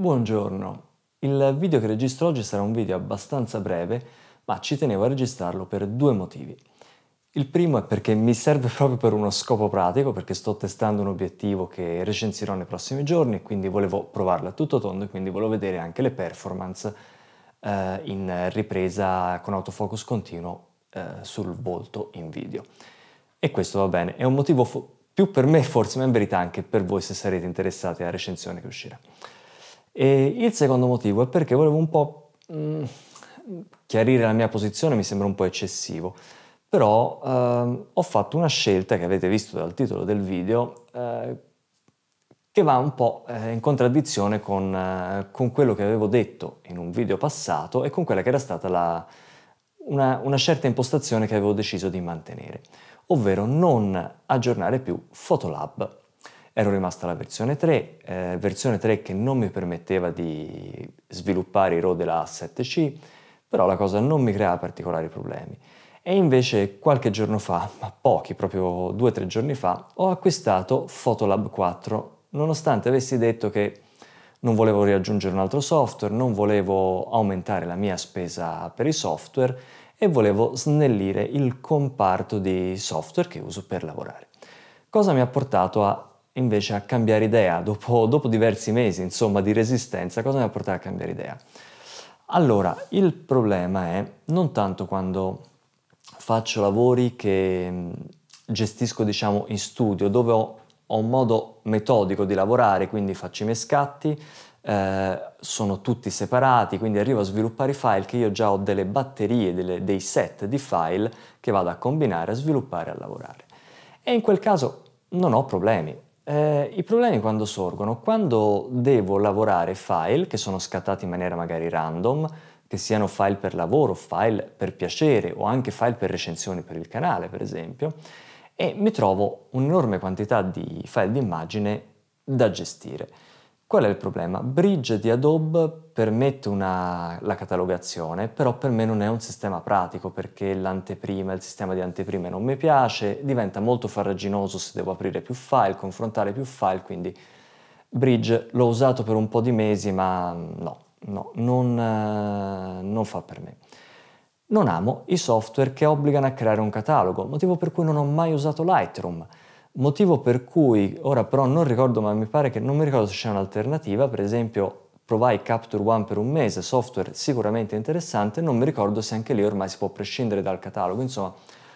Buongiorno, il video che registro oggi sarà un video abbastanza breve, ma ci tenevo a registrarlo per due motivi. Il primo è perché mi serve proprio per uno scopo pratico, perché sto testando un obiettivo che recensirò nei prossimi giorni quindi volevo provarlo a tutto tondo e quindi volevo vedere anche le performance eh, in ripresa con autofocus continuo eh, sul volto in video. E questo va bene, è un motivo più per me forse, ma in verità anche per voi se sarete interessati alla recensione che uscirà. E il secondo motivo è perché volevo un po' mh, mm, chiarire la mia posizione, mi sembra un po' eccessivo, però eh, ho fatto una scelta che avete visto dal titolo del video eh, che va un po' eh, in contraddizione con, eh, con, quello che avevo detto in un video passato e con quella che era stata la, una, una certa impostazione che avevo deciso di mantenere, ovvero non aggiornare più Photolab. Ero rimasta alla versione 3, eh, versione 3 che non mi permetteva di sviluppare i RAW della A7C, però la cosa non mi creava particolari problemi. E invece qualche giorno fa, ma pochi, proprio due o tre giorni fa, ho acquistato Photolab 4, nonostante avessi detto che non volevo riaggiungere un altro software, non volevo aumentare la mia spesa per i software e volevo snellire il comparto di software che uso per lavorare. Cosa mi ha portato a, invece a cambiare idea dopo, dopo diversi mesi insomma, di resistenza? Cosa mi ha portato a cambiare idea? Allora, il problema è non tanto quando faccio lavori che gestisco diciamo in studio dove ho, ho un modo metodico di lavorare, quindi faccio i miei scatti, eh, sono tutti separati, quindi arrivo a sviluppare i file che io già ho delle batterie, delle, dei set di file che vado a combinare, a sviluppare a lavorare. E in quel caso non ho problemi. Eh, I problemi quando sorgono? Quando devo lavorare file che sono scattati in maniera magari random, che siano file per lavoro, file per piacere o anche file per recensioni per il canale, per esempio, e mi trovo un'enorme quantità di file di immagine da gestire. Qual è il problema? Bridge di Adobe permette una, la catalogazione, però per me non è un sistema pratico perché l'anteprima, il sistema di anteprime non mi piace, diventa molto farraginoso se devo aprire più file, confrontare più file, quindi Bridge l'ho usato per un po' di mesi, ma no, no, non, eh, non fa per me. Non amo i software che obbligano a creare un catalogo, motivo per cui non ho mai usato Lightroom. Motivo per cui, ora però non ricordo, ma mi pare che non mi ricordo se c'è un'alternativa, per esempio provai Capture One per un mese, software sicuramente interessante, non mi ricordo se anche lì ormai si può prescindere dal catalogo, insomma,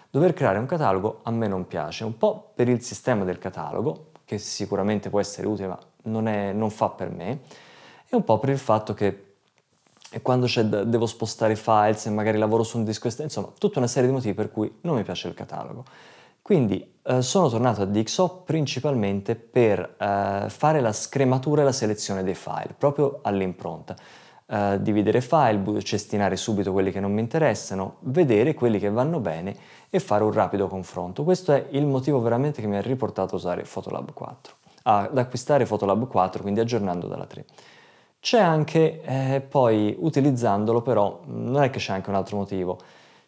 dover creare un catalogo a me non piace, un po' per il sistema del catalogo, che sicuramente può essere utile, ma non, è, non fa per me, e un po' per il fatto che quando devo spostare i files e magari lavoro su un disco esterno, insomma, tutta una serie di motivi per cui non mi piace il catalogo. Quindi eh, sono tornato a Dixo principalmente per eh, fare la scrematura e la selezione dei file, proprio all'impronta. Eh, dividere file, cestinare subito quelli che non mi interessano, vedere quelli che vanno bene e fare un rapido confronto. Questo è il motivo veramente che mi ha riportato a usare Photolab 4, ad acquistare Photolab 4, quindi aggiornando dalla 3. C'è anche, eh, poi utilizzandolo però, non è che c'è anche un altro motivo,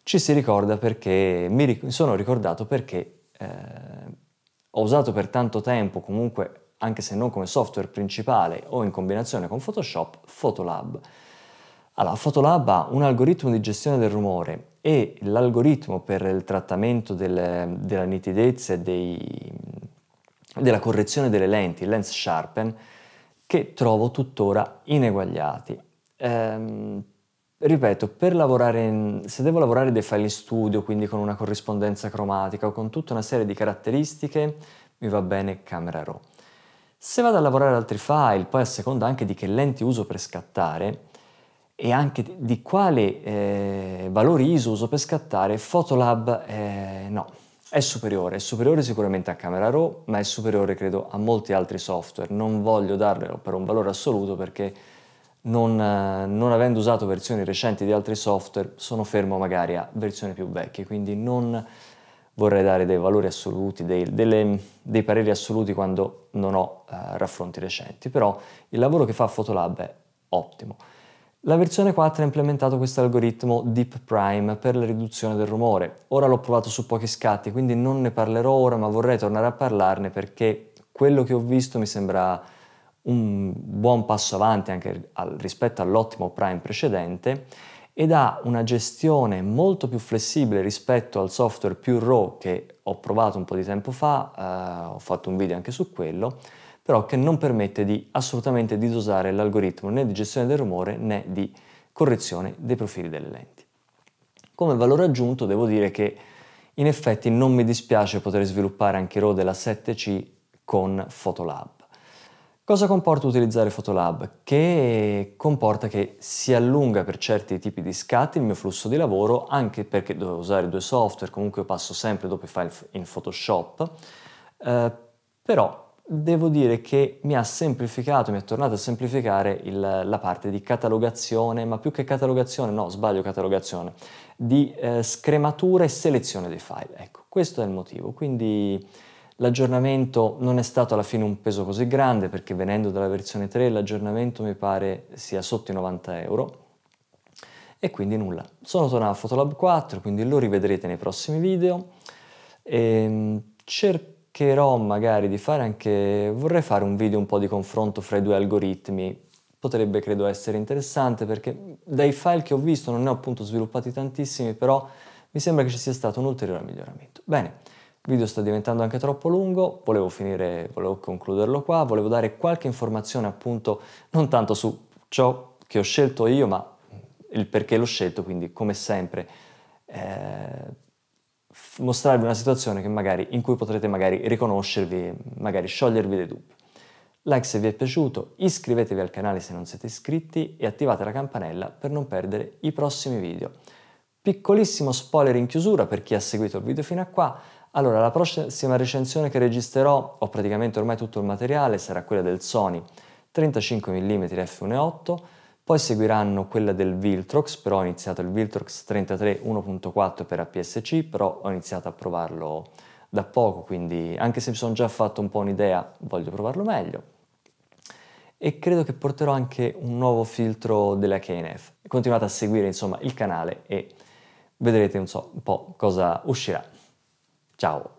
ci si ricorda perché, mi sono ricordato perché eh, ho usato per tanto tempo, comunque anche se non come software principale o in combinazione con Photoshop, Photolab. Allora, Photolab ha un algoritmo di gestione del rumore e l'algoritmo per il trattamento del, della nitidezza e dei, della correzione delle lenti, lens sharpen, che trovo tuttora ineguagliati. Ehm, ripeto, per lavorare in, se devo lavorare dei file in studio, quindi con una corrispondenza cromatica o con tutta una serie di caratteristiche, mi va bene Camera Raw. Se vado a lavorare altri file, poi a seconda anche di che lenti uso per scattare e anche di quali eh, valori ISO uso per scattare, Photolab eh, no, è superiore, è superiore sicuramente a Camera Raw, ma è superiore credo a molti altri software. Non voglio darlo per un valore assoluto perché non, eh, non, avendo usato versioni recenti di altri software, sono fermo magari a versioni più vecchie, quindi non vorrei dare dei valori assoluti, dei, delle, dei pareri assoluti quando non ho eh, raffronti recenti, però il lavoro che fa Photolab è ottimo. La versione 4 ha implementato questo algoritmo Deep Prime per la riduzione del rumore. Ora l'ho provato su pochi scatti, quindi non ne parlerò ora, ma vorrei tornare a parlarne perché quello che ho visto mi sembra un buon passo avanti anche rispetto all'ottimo Prime precedente ed ha una gestione molto più flessibile rispetto al software più RAW che ho provato un po' di tempo fa, eh, ho fatto un video anche su quello, però che non permette di assolutamente di dosare l'algoritmo né di gestione del rumore né di correzione dei profili delle lenti. Come valore aggiunto devo dire che in effetti non mi dispiace poter sviluppare anche RAW della 7C con Photolab. Cosa comporta utilizzare Photolab? Che comporta che si allunga per certi tipi di scatti il mio flusso di lavoro, anche perché dovevo usare due software, comunque passo sempre dopo i file in Photoshop, eh, però devo dire che mi ha semplificato, mi è tornato a semplificare il, la parte di catalogazione, ma più che catalogazione, no, sbaglio catalogazione, di eh, scrematura e selezione dei file. Ecco, questo è il motivo. Quindi L'aggiornamento non è stato alla fine un peso così grande perché venendo dalla versione 3 l'aggiornamento mi pare sia sotto i 90 euro e quindi nulla. Sono tornato a Photolab 4 quindi lo rivedrete nei prossimi video e ehm, cercherò magari di fare anche, vorrei fare un video un po' di confronto fra i due algoritmi potrebbe credo essere interessante perché dai file che ho visto non ne ho appunto sviluppati tantissimi però mi sembra che ci sia stato un ulteriore miglioramento. Bene, video sta diventando anche troppo lungo, volevo finire, volevo concluderlo qua, volevo dare qualche informazione appunto non tanto su ciò che ho scelto io, ma il perché l'ho scelto, quindi come sempre eh, mostrarvi una situazione magari, in cui potrete magari riconoscervi, magari sciogliervi dei dubbi. Like se vi è piaciuto, iscrivetevi al canale se non siete iscritti e attivate la campanella per non perdere i prossimi video. Piccolissimo spoiler in chiusura per chi ha seguito il video fino a qua, allora, la prossima recensione che registrerò, ho praticamente ormai tutto il materiale, sarà quella del Sony 35 mm f1.8, poi seguiranno quella del Viltrox, però ho iniziato il Viltrox 33 1.4 per APS-C, però ho iniziato a provarlo da poco, quindi anche se mi sono già fatto un po' un'idea, voglio provarlo meglio. E credo che porterò anche un nuovo filtro della KNF. Continuate a seguire insomma il canale e vedrete so, un po' cosa uscirà. 找